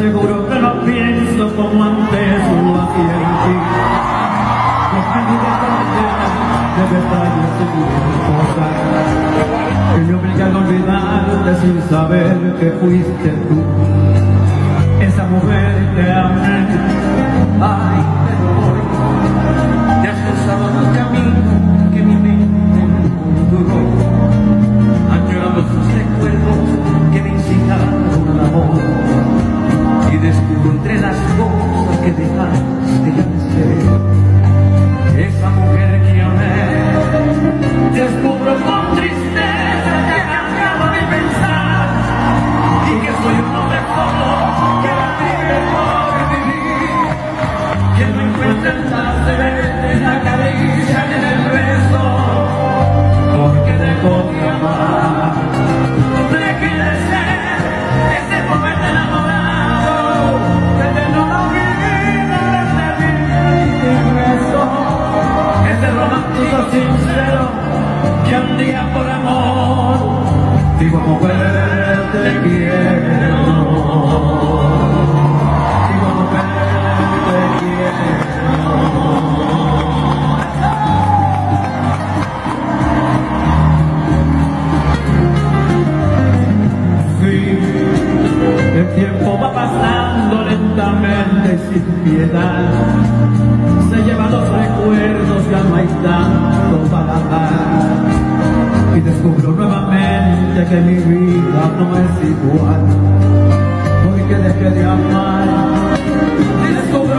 seguro que no pienso como antes lo hacía en ti. Los candidatos de verdad yo soy tu esposa, que yo obligué a olvidarte sin saber que fuiste tú. Esa mujer que amé, ay, Tiempo va pasando lentamente sin piedad. Se lleva los recuerdos, ya no hay tanto para dar. Y descubro nuevamente que mi vida no es igual. Porque dejé de amar. Y descubro